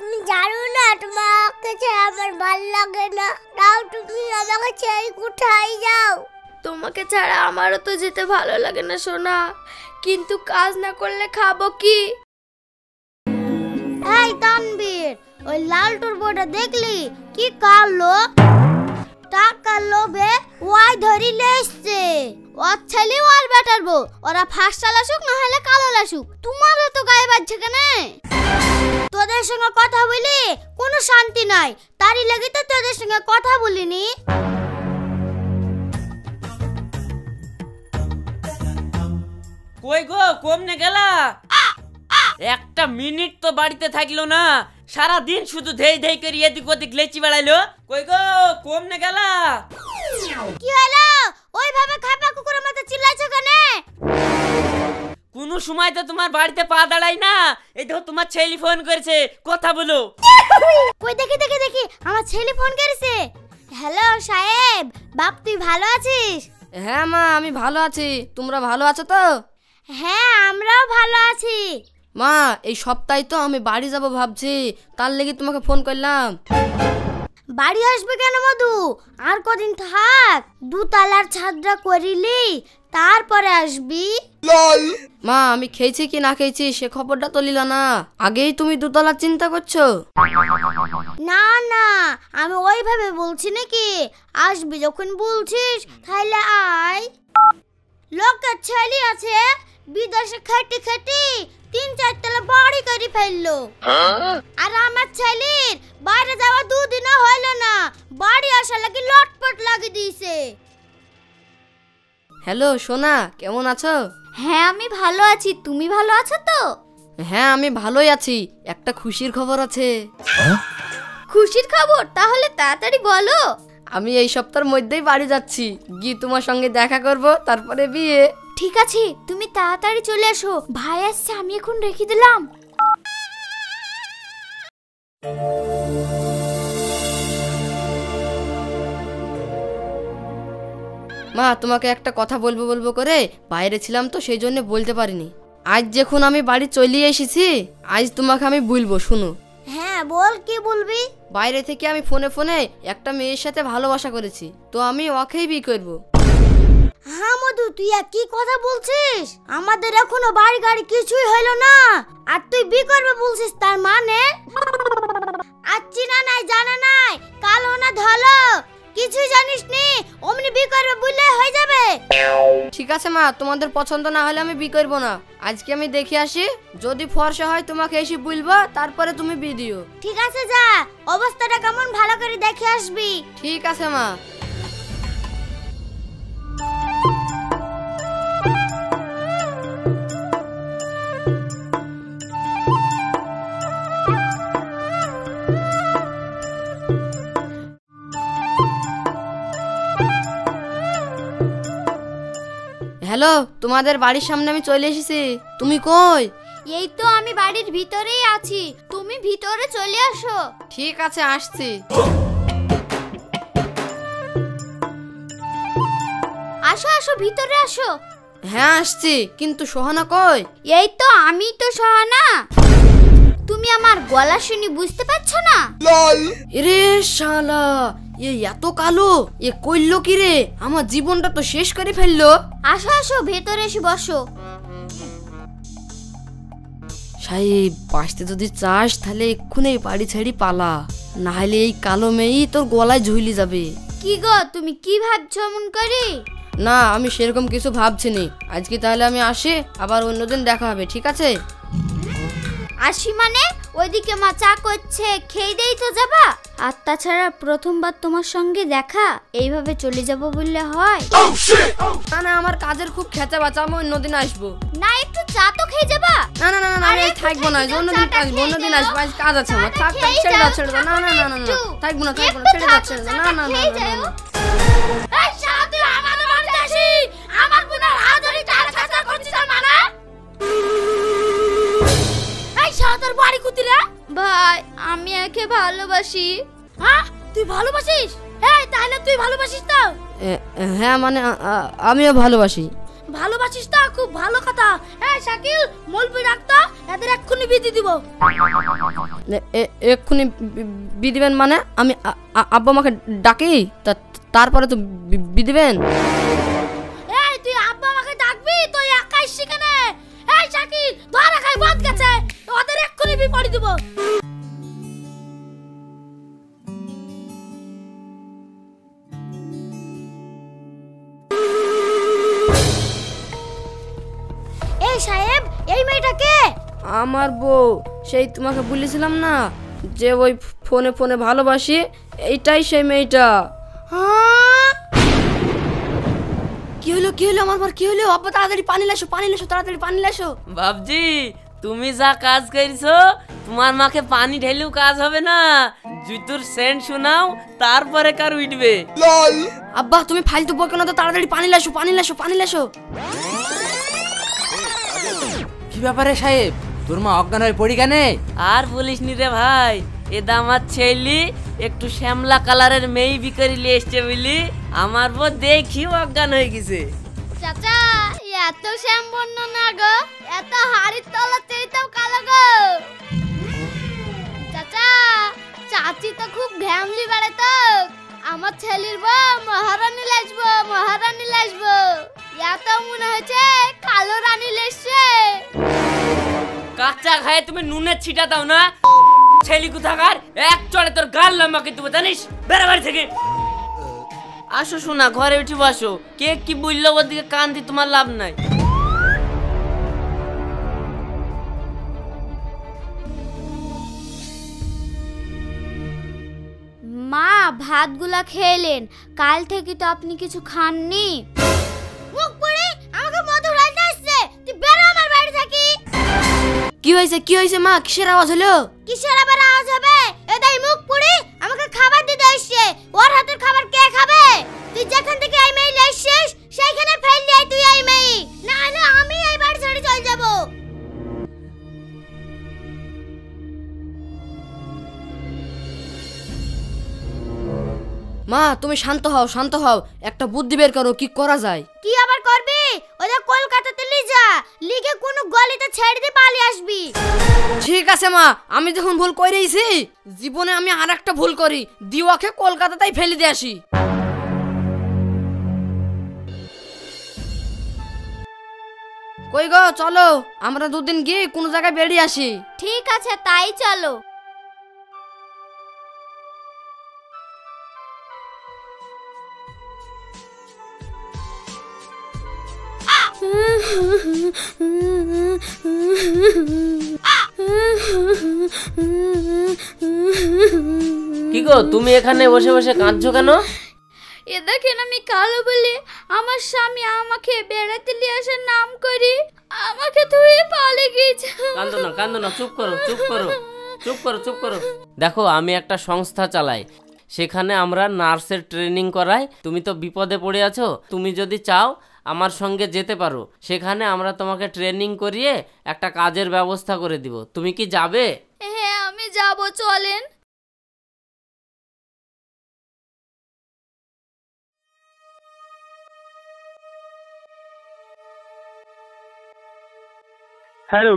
তুমি জানো না তোমাকে ছেড়ে আমার ভালো লাগে না। তাও তুমি আমাকে ছেড়ে কোথায় যাও। তোমাকে ছাড়া আমারও তো যেতে ভালো লাগে না সোনা। কিন্তু কাজ না করলে খাব কি? এই তানবীর ওই লালটুর বইটা দেখলি? কি কালো টাকার লোভে ওয়াই ধরিলে এসছে। ওর ছেলে ওর বেটার বউ ওরা ফার্স্ট লাসুক না হলে তোমারও তো গায়ে বাজছে কেন? তোদের সঙ্গে কথা বলি কোনো শান্তি নাই। তারই লাগি তো তোদের সঙ্গে কথা বলিনি। কই গো কমনে গেলা? একটা মিনিট তো বাড়িতে থাকল না সারা দিন শুধু ধেই ধেই করে এদিক ওদিক লেচি বেড়াইলো। কই গো কমনে গেলা? কি হলো? সময় তো তোমার বাড়িতে পা দাঁড়াই না? এই দেখো তোমার ছেলে ফোন করেছে। কথা বলো। কই দেখি দেখি দেখি। আমার ছেলে ফোন করেছে। হ্যালো সাহেব বাপ তুই ভালো আছিস? হ্যাঁ মা আমি ভালো আছি। তোমরা ভালো আছো তো? হ্যাঁ আমরাও ভালো আছি। মা এই সপ্তাহে তো আমি বাড়ি যাব ভাবছি। তার লেগে তোমাকে ফোন করলাম। বাড়ি আসবে কেন মধু? আর কদিন থাক দুতলার ছাদটা করিলি তারপরে আসবি। মা আমি খেয়েছি কি না খেয়েছি সে খবরটা তো নিল না। আগেই তুমি দুতলার চিন্তা করছ? না না আমি ওইভাবে বলছি নাকি? আসবি যখন বলছিস তাহলে আয়। লোকের ছেলে আছে বিদেশে খেটি খেটি তিন চারতলা বাড়ি ফেলল। আর আমার ছেলের বাইরে যাওয়া দুদিনও হইল না। বাড়ি আসা লাগি লটপট লাগিয়ে দিয়েছে হ্যালো সোনা কেমন আছো? হ্যাঁ আমি ভালো আছি। তুমি ভালো আছো তো? হ্যাঁ আমি ভালোই আছি। একটা খুশির খবর আছে। খুশির খবর? তাহলে তাড়াতাড়ি বলো। আমি এই সপ্তাহের মধ্যেই বাড়ি যাচ্ছি। গিয়ে তোমার সঙ্গে দেখা করব তারপরে বিয়ে। ঠিক আছে তুমি তাড়াতাড়ি চলে এসো ভাই আসছে আমি এখন রেখে দিলাম। মা তোমাকে একটা কথা বলব বলব করে বাইরে ছিলাম তো সেই জন্য বলতে পারিনি। আজ যখন আমি বাড়ি চলে এসেছি আজ তোমাকে আমি বলব শুনো। হ্যাঁ বল কি বলবি? বাইরে থেকে আমি ফোনে ফোনে একটা মেয়ের সাথে ভালোবাসা করেছি তো আমি ওকেই বিয়ে করব। হ্যাঁ মধু তুই আর কি কথা বলছিস? আমাদের এখনও বাড়ি গাড়ি কিছুই হইল না। আর তুই বি করবে বলছিস তার মানে? আর চিনা নাই জানা নাই। কালো না ধলো। কিছু জানিস নি অমনি বি করবে বললে হয়ে যাবে। ঠিক আছে মা তোমাদের পছন্দ না হলে আমি বি করব না। আজকে আমি দেখে আসি যদি ফর্সা হয় তোমাকে এসে বলব তারপরে তুমি বিয়ে দিও। ঠিক আছে যা অবস্থাটা কেমন ভালো করে দেখে আসবি। ঠিক আছে মা। হ্যালো তোমাদের বাড়ির সামনে আমি চলে এসেছি। তুমি কই? এই তো আমি বাড়ির ভিতরেই আছি। তুমি ভিতরে চলে আসো। ঠিক আছে আসছি। আসো আসো ভিতরে আসো। হ্যাঁ আসছি। কিন্তু সোহানা কই? এই তো আমি তো সহানা। তুমি আমার গলা শুনি বুঝতে পারছ না? রে শালা এ এত কালো এ কইলো কি রে? আমার জীবনটা তো শেষ করে ফেলল। আসো আসো ভেতরে এসে বসো। সাহেব বাঁচতে যদি চাস তাহলে এক্ষুনি এই বাড়ি ছেড়ে পালা। না হলে এই কালো মেয়েই তোর গলায় ঝুলি যাবে। কি গো তুমি কি ভাবছ এমন করে? না আমি সেরকম কিছু ভাবছি নি। আজকে তাহলে আমি আসি আবার অন্যদিন দেখা হবে ঠিক আছে? আসি মানে? ওইদিকে মা চা করছে খেয়ে দেই তো যাবা আর তাছাড়া প্রথমবার তোমার সঙ্গে দেখা এইভাবে চলে যাব বললে হয় না না আমার কাজের খুব খেচা বাঁচা আমি অন্যদিন আসব না একটু চা তো খেয়ে যাবা না না না না, আমি এই থাকব না অন্যদিন আসব অন্যদিন আসব আজ কাজ আছে আমার থাক থাক ছেড়ে দাও ছেড়ে দাও না না না না না থাকব না থাকব না ছেড়ে দাও ছেড়ে দাও না না না খেয়ে না, না যাও। এই শালা তুই বাড়িতে আসি আমার বোনের হাত ধরে করছিস মানে শালা তোর বাড়ি কুতিরা? ভাই আমি একে ভালোবাসি। হ্যাঁ? তুই ভালোবাসিস? এই তাহলে তুই ভালোবাসিস তো? হ্যাঁ মানে আমিও ভালোবাসি। ভালোবাসিস তো? খুব ভালো কথা। হ্যাঁ শাকিল মলবি ডাক্তার এদের এক্ষুনি বিধি দিব। এক্ষুনি বি- বি মানে? আমি আব্বা আমাকে ডাকি? তারপরে তো বি- আমার বউ। সেই তোমাকে বলেছিলাম না যে ওই ফোনে ফোনে ভালোবাসি? এইটাই সেই মেয়েটা। কি হলো কি হলো আমার কি হলো? আব্বা তাড়াতাড়ি পানি লাসো পানি লাসো তাড়াতাড়ি পানি লাসো। বাবজি তুমি যা কাজ করেছ তোমার মাকে পানি ঢেলেও কাজ হবে না। জুতুর সেন্ট শোনাও তারপরে কার উঠবে। আব্বা তুমি ফালতু বকে না তো তাড়াতাড়ি পানি লাসো পানি লাসো পানি লাসো। কি ব্যাপারে সাহেব? তোর মা অজ্ঞান হয়ে পড়ি কেনে? আর বলিস নি রে ভাই এ দামার ছেলি একটু শ্যামলা কালারের মেয়ে বিকারি নিয়ে এসছে বুঝলি? আমার বউ দেখি অজ্ঞান হয়ে গেছে। চাচা এত শ্যাম বন্য না গো এত হাড়ির তলা চেয়েটাও কালো গো। চাচা চাচি তো খুব ঘ্যামলি বেড়ে তো। আমার ছেলির বউ মহারানী লাসবো মহারানী লাসবো এত মনে হচ্ছে কালো রানী লেসছে। কাঁচা খায় তুমি নুনের ছিটা দাও না। ছেলি কোথাকার? এক চড়ে তোর গাল লম্বাকে দেবো জানিস? বেড়া বাড়ি থেকে। আসো শোনা ঘরে উঠে বসো। কে কি বলল ওর দিকে কান দিয়ে তোমার লাভ নাই। মা ভাতগুলা খেলেন কাল থেকে তো আপনি কিছু খাননি। মুখ কি হয়েছে? কি হয়েছে মা? কিসের আওয়াজ হলো? কিসের আবার আওয়াজ হবে? এটাই মুখ পুরি আমাকে খাবার দিতে এসছে। ওর হাতের খাবার কে খাবে? তুই যেখান থেকে এই মেয়ে এসছিস সেইখানে ফেল দিয়ে তুই এই মেয়ে না না আমি এই বাড়ি ছেড়ে চলে যাব। মা তুমি শান্ত হও শান্ত হও। একটা বুদ্ধি বের করো কি করা যায়? কি আবার করবি? কলকাতাতে লি যা লিগে কোনো গলিতে ছেড়ে দিয়ে পালিয়ে আসবি। ঠিক আছে মা আমি যখন ভুল করেইছি জীবনে আমি আর একটা ভুল করি দিওয়াকে কলকাতাতেই ফেলে দিয়ে আসি। কই গো চলো আমরা দুদিন গিয়ে কোনো জায়গায় বেরিয়ে আসি। ঠিক আছে তাই চলো। কি গো তুমি এখানে বসে বসে কাঁদছো কেন? এ দেখেন আমি কালো বলে আমার স্বামী আমাকে বেড়াতে নিয়ে আসার নাম করি। আমাকে ধুয়ে পালে গিয়েছে। কান্দো না কান্দো না চুপ করো চুপ করো চুপ করো চুপ করো। দেখো আমি একটা সংস্থা চালাই। সেখানে আমরা নার্সের ট্রেনিং করাই। তুমি তো বিপদে পড়ে আছো। তুমি যদি চাও আমার সঙ্গে যেতে পারো। সেখানে আমরা তোমাকে ট্রেনিং করিয়ে একটা কাজের ব্যবস্থা করে দিব। তুমি কি যাবে? হ্যাঁ আমি যাব, চলেন। হ্যালো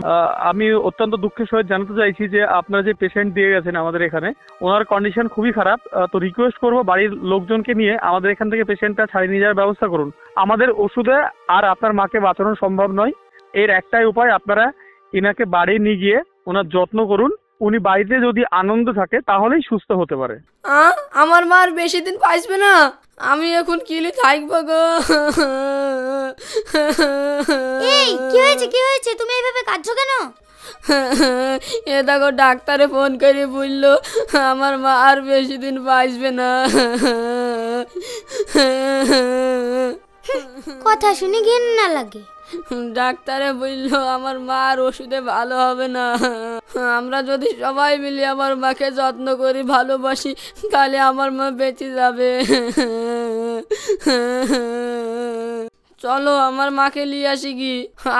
আমি অত্যন্ত দুঃখের সহিত জানাতে চাইছি যে আপনারা যে পেশেন্ট দিয়ে গেছেন আমাদের এখানে, ওনার কন্ডিশন খুবই খারাপ। তো রিকোয়েস্ট করব বাড়ির লোকজনকে নিয়ে আমাদের এখান থেকে পেশেন্টটা ছাড়িয়ে নিয়ে যাওয়ার ব্যবস্থা করুন। আমাদের ওষুধে আর আপনার মাকে বাঁচানো সম্ভব নয়। এর একটাই উপায়, আপনারা এনাকে বাড়ি নিয়ে গিয়ে ওনার যত্ন করুন। উনি বাড়িতে যদি আনন্দ থাকে তাহলেই সুস্থ হতে পারে। আ, আমার আর বেশি দিন পাইসবে না? আমি এখন কিলি থাকব গো। এই কি হয়েছে কি হয়েছে? তুমি এইভাবে কাঁদছো কেন? এ দেখো ডাক্তারে ফোন করে বলল আমার মা আর বেশি দিন বাঁচবে না। কথা শুনে ঘেন্না লাগে। ডাক্তারে বলল আমার মা আর ওষুধে ভালো হবে না। আমরা যদি সবাই মিলে আমার মাকে যত্ন করি ভালোবাসি তাহলে আমার মা বেঁচে যাবে। চলো আমার মাকে নিয়ে আসি কি?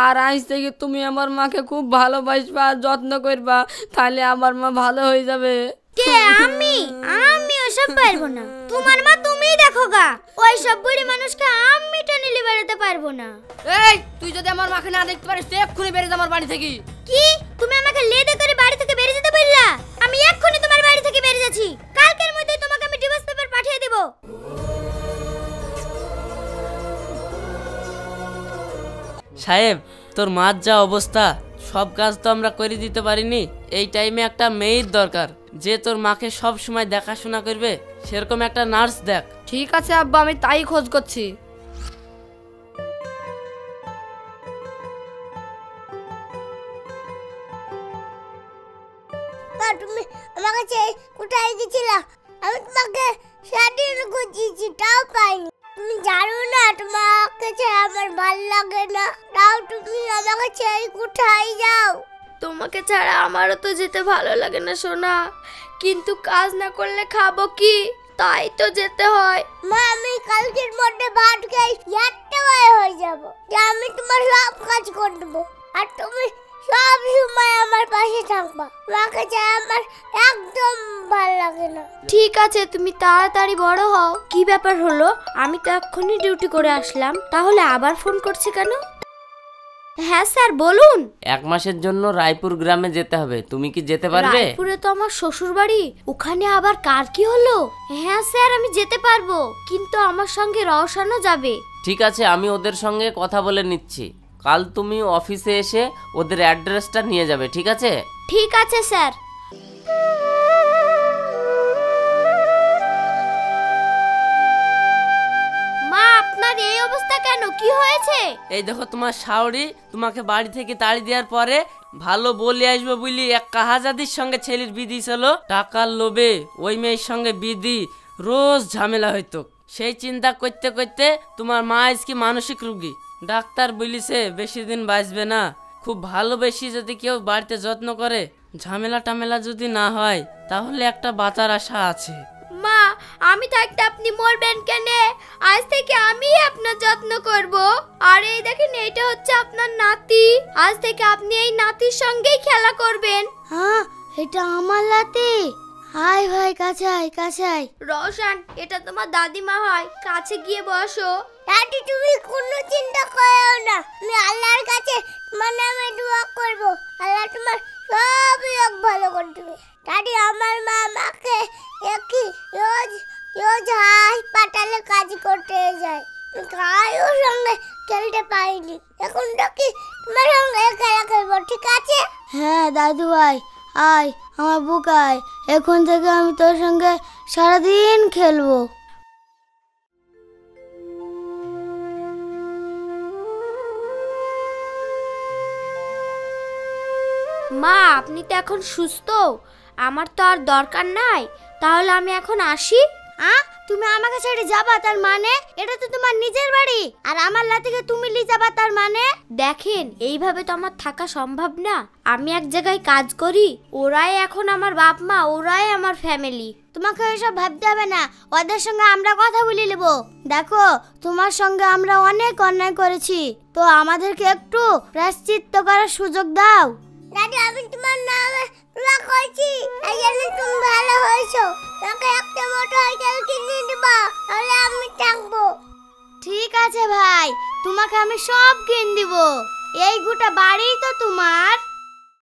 আর আজ থেকে তুমি আমার মাকে খুব ভালোবাসবা আর যত্ন করবা তাহলে আমার মা ভালো হয়ে যাবে। কে? আমি? আমি ওইসব পারব না। তোমার মা তুমিই দেখো গা। ওই সব বুড়ি মানুষকে আমি টেনে নিয়ে বেরোতে পারব না। এই তুই যদি আমার মাকে না দেখতে পারিস তুই এক্ষুনি বেরিয়ে যা আমার বাড়ি থেকে। কি তুমি আমাকে লেদে করে বাড়ি থেকে বেরিয়ে যেতে বললা। আমি এক্ষুনি তোমার বাড়ি থেকে বেরিয়ে যাচ্ছি। কালকের মধ্যে তোমাকে আমি ডিভোর্স পেপার পাঠিয়ে দেব। সাহেব তোর মার যা অবস্থা সব কাজ তো আমরা করে দিতে পারিনি। এই টাইমে একটা মেয়ের দরকার। যে তোর মাকে সব সময় দেখাশোনা করবে সেরকম একটা নার্স দেখ। ঠিক আছে আব্বা আমি তাই খোঁজ করছি। ছাড়া আমারও তো যেতে ভালো লাগে না সোনা। কিন্তু কাজ না করলে খাব কি? তাই তো যেতে হয়। মা আমি কালকের মধ্যে ভাত খাই একটা বয়ে হয়ে যাব। আমি তোমার সব কাজ করে দেবো। আর তুমি সব সময় আমার পাশে থাকবা। মাকে চাই আমার একদম ভালো লাগে না। ঠিক আছে তুমি তাড়াতাড়ি বড় হও। কি ব্যাপার হলো? আমি তো এক্ষুনি ডিউটি করে আসলাম। তাহলে আবার ফোন করছি কেন? হ্যাঁ স্যার বলুন। এক মাসের জন্য রায়পুর গ্রামে যেতে হবে। তুমি কি যেতে পারবে? রায়পুরে তো আমার শ্বশুর বাড়ি ওখানে আবার কার কি হলো? হ্যাঁ স্যার আমি যেতে পারব। কিন্তু আমার সঙ্গে রওশানও যাবে। ঠিক আছে আমি ওদের সঙ্গে কথা বলে নিচ্ছি। কাল তুমি অফিসে এসে ওদের অ্যাড্রেসটা নিয়ে যাবে ঠিক আছে? ঠিক আছে স্যার। কেন? কি হয়েছে? এই দেখো তোমার শাওরি, তোমাকে বাড়ি থেকে তাড়ি দেওয়ার পরে ভালো বলে আসবে বুঝলি এক কাহাজাদির সঙ্গে ছেলের বিধি ছিল টাকার লোভে ওই মেয়ের সঙ্গে বিধি রোজ ঝামেলা হইতো। সেই চিন্তা করতে করতে তোমার মা আজকে মানসিক রুগী। ডাক্তার বলিছে, বেশি দিন বাঁচবে না। খুব ভালোবেসি যদি কেউ বাড়িতে যত্ন করে ঝামেলা টামেলা যদি না হয়, তাহলে একটা বাঁচার আশা আছে। আমি থাকতে আপনি মরবেন কেন? আজ থেকে আমি আপনার যত্ন করব। আর এই দেখেন এটা হচ্ছে আপনার নাতি। আজ থেকে আপনি এই নাতির সঙ্গেই খেলা করবেন। হ্যাঁ এটা আমার নাতি। হাই ভাই কাছাই কাছাই রওশান এটা তোমার দাদিমা হয়। কাছে গিয়ে বসো। দাদি তুমি কোনো চিন্তা করো না। আমি আল্লাহর কাছে তোমার দাদু ভাই, আয়, আমার বুক আয়। এখন থেকে আমি তোর সঙ্গে সারাদিন খেলব। মা, আপনি তো এখন সুস্থ। আমার তো আর দরকার নাই। তাহলে আমি এখন আসি, আ? তুমি আমাকে ছেড়ে যাবা তার মানে? এটা তো তোমার নিজের বাড়ি। আর আমার লাতিকে তুমি লি যাবা তার মানে? দেখেন এইভাবে তো আমার থাকা সম্ভব না। আমি এক জায়গায় কাজ করি ওরাই এখন আমার বাপ মা ওরাই আমার ফ্যামিলি তোমাকে এসব ভাবতে হবে না। ওদের সঙ্গে আমরা কথা বলে নেব। দেখো তোমার সঙ্গে আমরা অনেক অন্যায় করেছি। তো আমাদেরকে একটু প্রায়শ্চিত্ত করার সুযোগ দাও। দাদি আমি তোমার নামে দোয়া করছি তুমি ভালো হয়েছো। তোমাকে একটা মোটর সাইকেল কিনে দেবো, তাহলে আমি থাকব। ঠিক আছে ভাই, তোমাকে আমি সব কিনে দিব। এই গোটা বাড়ি তো তোমার।